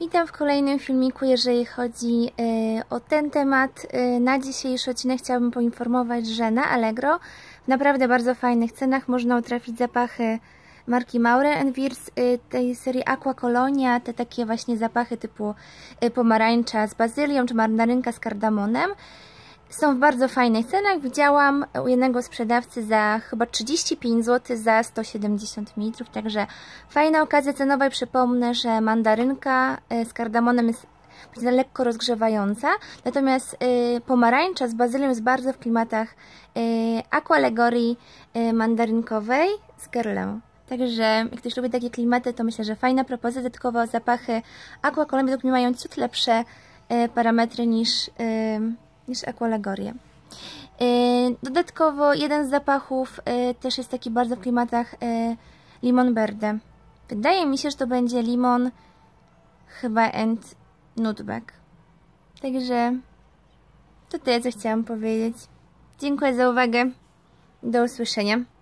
Witam w kolejnym filmiku, jeżeli chodzi y, o ten temat. Y, na dzisiejszy odcinek chciałabym poinformować, że na Allegro w naprawdę bardzo fajnych cenach można utrafić zapachy marki Maurer Wirs, y, tej serii Aqua Colonia, te takie właśnie zapachy typu pomarańcza z bazylią czy marnarynka z kardamonem. Są w bardzo fajnych cenach. Widziałam u jednego sprzedawcy za chyba 35 zł za 170 ml, także fajna okazja cenowa i przypomnę, że mandarynka e, z kardamonem jest lekko rozgrzewająca, natomiast y, pomarańcza z bazylią jest bardzo w klimatach y, aqualegorii mandarynkowej z Guerlain. Także jak ktoś lubi takie klimaty, to myślę, że fajna propozycja. Dodatkowo zapachy aquacolem według mnie mają ciut lepsze parametry niż niż ekwalegorię. Y, dodatkowo jeden z zapachów y, też jest taki bardzo w klimatach y, limon verde. Wydaje mi się, że to będzie limon chyba and nutmeg. Także to tyle, co chciałam powiedzieć. Dziękuję za uwagę. Do usłyszenia.